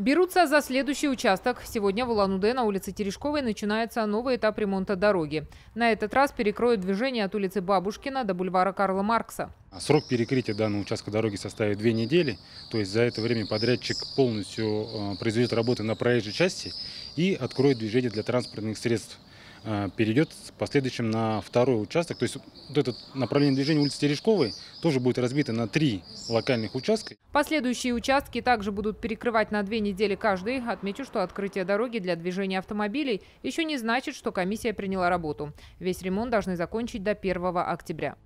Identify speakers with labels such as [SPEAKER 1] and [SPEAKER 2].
[SPEAKER 1] Берутся за следующий участок. Сегодня в Улан-Удэ на улице Терешковой начинается новый этап ремонта дороги. На этот раз перекроют движение от улицы Бабушкина до бульвара Карла Маркса.
[SPEAKER 2] Срок перекрытия данного участка дороги составит две недели. То есть за это время подрядчик полностью э, произведет работы на проезжей части и откроет движение для транспортных средств. Э, Перейдет в последующем на второй участок. То есть вот это направление движения улицы Терешковой тоже будет разбито на три локальных участка.
[SPEAKER 1] Последующие участки также будут перекрывать на две недели каждый. Отмечу, что открытие дороги для движения автомобилей еще не значит, что комиссия приняла работу. Весь ремонт должны закончить до 1 октября.